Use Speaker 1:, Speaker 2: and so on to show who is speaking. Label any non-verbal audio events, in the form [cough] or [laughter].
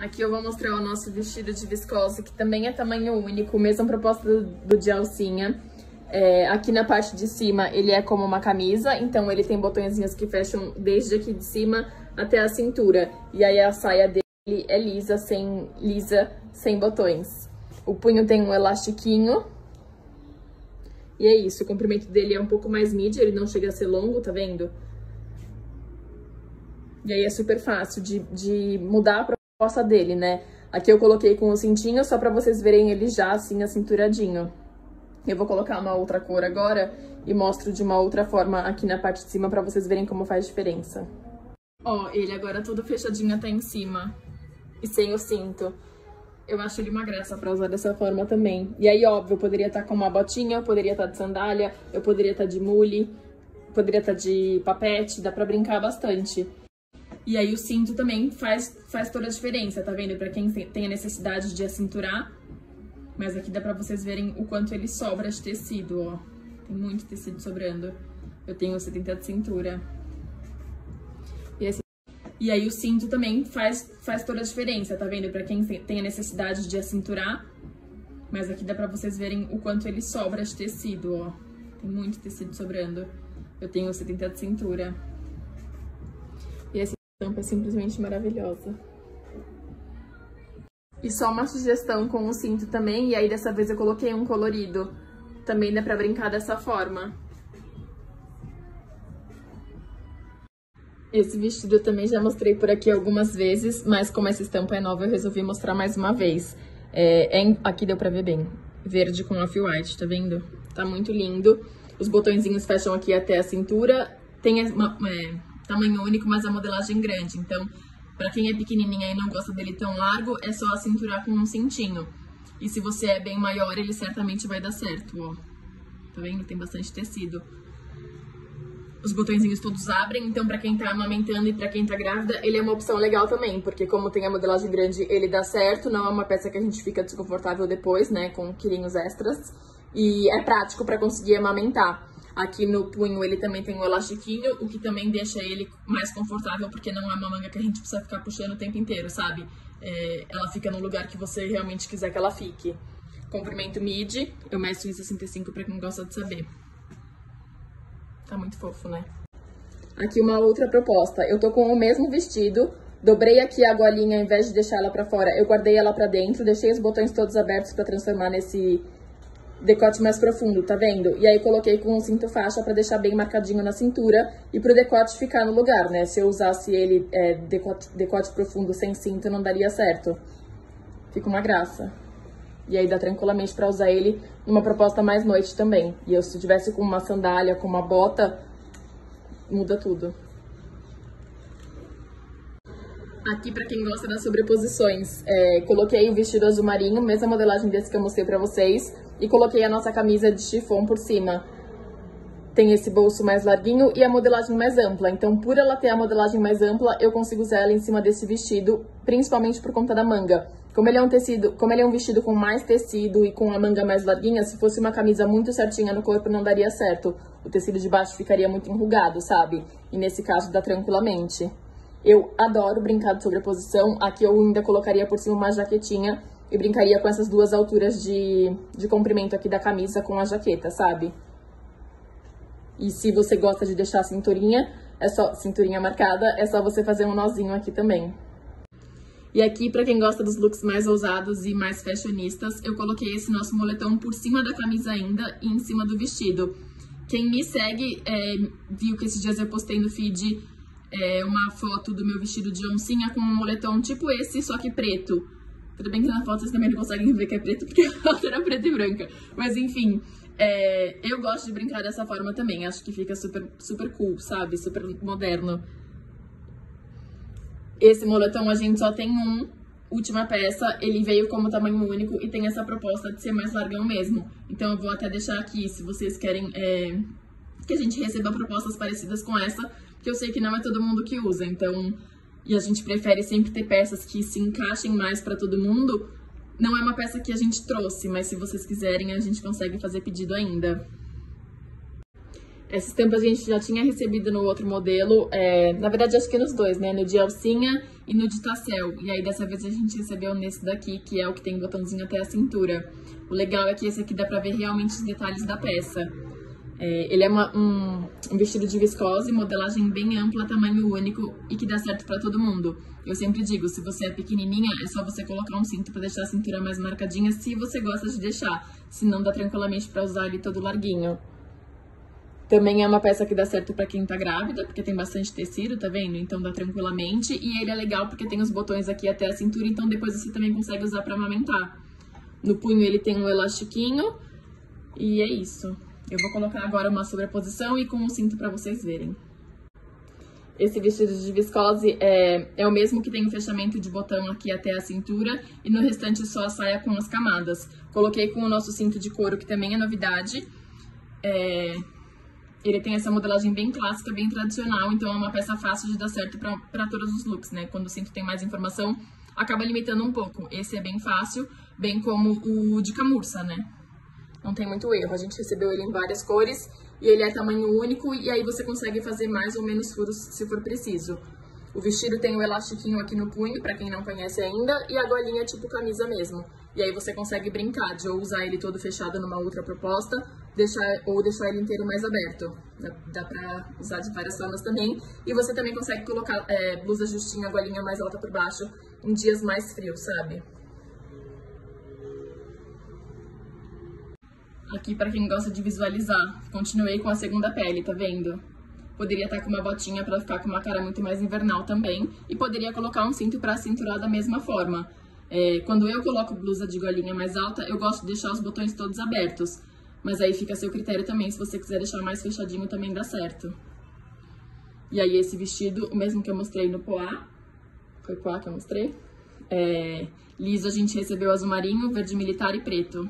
Speaker 1: Aqui eu vou mostrar o nosso vestido de viscose, que também é tamanho único, mesma proposta do, do de alcinha. É, aqui na parte de cima ele é como uma camisa, então ele tem botõezinhos que fecham desde aqui de cima até a cintura. E aí a saia dele é lisa, sem, lisa, sem botões. O punho tem um elastiquinho. E é isso, o comprimento dele é um pouco mais mid, ele não chega a ser longo, tá vendo? E aí é super fácil de, de mudar a proposta dele, né? Aqui eu coloquei com o cintinho só pra vocês verem ele já assim, acinturadinho. Eu vou colocar uma outra cor agora e mostro de uma outra forma aqui na parte de cima pra vocês verem como faz diferença. Ó, ele agora todo fechadinho até em cima e sem o cinto. Eu acho ele uma graça pra usar dessa forma também. E aí, óbvio, eu poderia estar tá com uma botinha, eu poderia estar tá de sandália, eu poderia estar tá de mule, poderia estar de papete, dá pra brincar bastante. E aí o cinto também faz, faz toda a diferença, tá vendo? Pra quem tem a necessidade de acinturar. Mas aqui dá pra vocês verem o quanto ele sobra de tecido, ó. Tem muito tecido sobrando. Eu tenho 70 de cintura. E, esse... e aí o cinto também faz, faz toda a diferença, tá vendo? Pra quem tem a necessidade de acinturar. Mas aqui dá pra vocês verem o quanto ele sobra de tecido, ó. Tem muito tecido sobrando. Eu tenho 70 de cintura. Tampa é simplesmente maravilhosa. E só uma sugestão com o cinto também, e aí dessa vez eu coloquei um colorido. Também dá pra brincar dessa forma. Esse vestido eu também já mostrei por aqui algumas vezes, mas como essa estampa é nova, eu resolvi mostrar mais uma vez. É, é, aqui deu pra ver bem. Verde com off-white, tá vendo? Tá muito lindo. Os botõezinhos fecham aqui até a cintura. Tem uma, é, tamanho único, mas a modelagem grande. Então, para quem é pequenininha e não gosta dele tão largo, é só cinturar com um cintinho. E se você é bem maior, ele certamente vai dar certo, ó. Tá vendo? Tem bastante tecido. Os botõezinhos todos abrem, então para quem tá amamentando e para quem tá grávida, ele é uma opção legal também, porque como tem a modelagem grande, ele dá certo, não é uma peça que a gente fica desconfortável depois, né, com quilinhos extras. E é prático para conseguir amamentar. Aqui no punho ele também tem o elastiquinho, o que também deixa ele mais confortável, porque não é uma manga que a gente precisa ficar puxando o tempo inteiro, sabe? É, ela fica no lugar que você realmente quiser que ela fique. Comprimento mid, eu meço em 65 para quem gosta de saber. Tá muito fofo, né? Aqui uma outra proposta. Eu tô com o mesmo vestido, dobrei aqui a golinha, ao invés de deixar ela pra fora, eu guardei ela pra dentro, deixei os botões todos abertos pra transformar nesse decote mais profundo, tá vendo? E aí coloquei com um cinto faixa pra deixar bem marcadinho na cintura e pro decote ficar no lugar, né? Se eu usasse ele é, decote, decote profundo sem cinto, não daria certo. Fica uma graça. E aí dá tranquilamente pra usar ele numa proposta mais noite também. E eu, se tivesse com uma sandália, com uma bota, muda tudo. Aqui, para quem gosta das sobreposições, é, coloquei o vestido azul marinho, mesma modelagem desse que eu mostrei pra vocês, e coloquei a nossa camisa de chiffon por cima. Tem esse bolso mais larguinho e a modelagem mais ampla. Então, por ela ter a modelagem mais ampla, eu consigo usar ela em cima desse vestido, principalmente por conta da manga. Como ele é um tecido, como ele é um vestido com mais tecido e com a manga mais larguinha, se fosse uma camisa muito certinha no corpo, não daria certo. O tecido de baixo ficaria muito enrugado, sabe? E nesse caso dá tranquilamente. Eu adoro brincar de sobreposição. Aqui eu ainda colocaria por cima uma jaquetinha e brincaria com essas duas alturas de, de comprimento aqui da camisa com a jaqueta, sabe? E se você gosta de deixar a cinturinha, é só cinturinha marcada, é só você fazer um nozinho aqui também. E aqui, para quem gosta dos looks mais ousados e mais fashionistas, eu coloquei esse nosso moletom por cima da camisa ainda e em cima do vestido. Quem me segue é, viu que esses dias eu postei no feed é, uma foto do meu vestido de oncinha com um moletom tipo esse, só que preto. Tudo bem que na foto vocês também não conseguem ver que é preto, porque [laughs] a foto era preta e branca. Mas enfim, é, eu gosto de brincar dessa forma também. Acho que fica super, super cool, sabe? Super moderno. Esse moletom a gente só tem um, última peça, ele veio como tamanho único e tem essa proposta de ser mais largão mesmo. Então eu vou até deixar aqui, se vocês querem é, que a gente receba propostas parecidas com essa, que eu sei que não é todo mundo que usa, então... E a gente prefere sempre ter peças que se encaixem mais para todo mundo. Não é uma peça que a gente trouxe, mas se vocês quiserem, a gente consegue fazer pedido ainda. Essa estampa a gente já tinha recebido no outro modelo, é, na verdade acho que nos dois, né? No de alcinha e no de tassel. E aí dessa vez a gente recebeu nesse daqui, que é o que tem botãozinho até a cintura. O legal é que esse aqui dá pra ver realmente os detalhes da peça. É, ele é uma, um, um, vestido de viscose, modelagem bem ampla, tamanho único e que dá certo para todo mundo. Eu sempre digo, se você é pequenininha, é só você colocar um cinto para deixar a cintura mais marcadinha, se você gosta de deixar. Se não, dá tranquilamente para usar ele todo larguinho. Também é uma peça que dá certo para quem tá grávida, porque tem bastante tecido, tá vendo? Então dá tranquilamente. E ele é legal porque tem os botões aqui até a cintura, então depois você também consegue usar para amamentar. No punho ele tem um elastiquinho e é isso. Eu vou colocar agora uma sobreposição e com um cinto para vocês verem. Esse vestido de viscose é, é o mesmo que tem o fechamento de botão aqui até a cintura e no restante só a saia com as camadas. Coloquei com o nosso cinto de couro, que também é novidade. É, ele tem essa modelagem bem clássica, bem tradicional, então é uma peça fácil de dar certo para todos os looks, né? Quando o cinto tem mais informação, acaba limitando um pouco. Esse é bem fácil, bem como o de camurça, né? Não tem muito erro. A gente recebeu ele em várias cores e ele é tamanho único e aí você consegue fazer mais ou menos furos se for preciso. O vestido tem o elastiquinho aqui no punho, para quem não conhece ainda, e a golinha tipo camisa mesmo. E aí você consegue brincar de ou usar ele todo fechado numa outra proposta, deixar, ou deixar ele inteiro mais aberto. Dá, dá pra usar de várias formas também. E você também consegue colocar é, blusa justinha, golinha mais alta por baixo, em dias mais frios, sabe? Aqui para quem gosta de visualizar, continuei com a segunda pele, tá vendo? Poderia estar com uma botinha para ficar com uma cara muito mais invernal também. E poderia colocar um cinto para cinturar da mesma forma. É, quando eu coloco blusa de golinha mais alta, eu gosto de deixar os botões todos abertos. Mas aí fica a seu critério também, se você quiser deixar mais fechadinho também dá certo. E aí esse vestido, o mesmo que eu mostrei no Poá, foi Poá que eu mostrei? É, liso a gente recebeu azul marinho, verde militar e preto.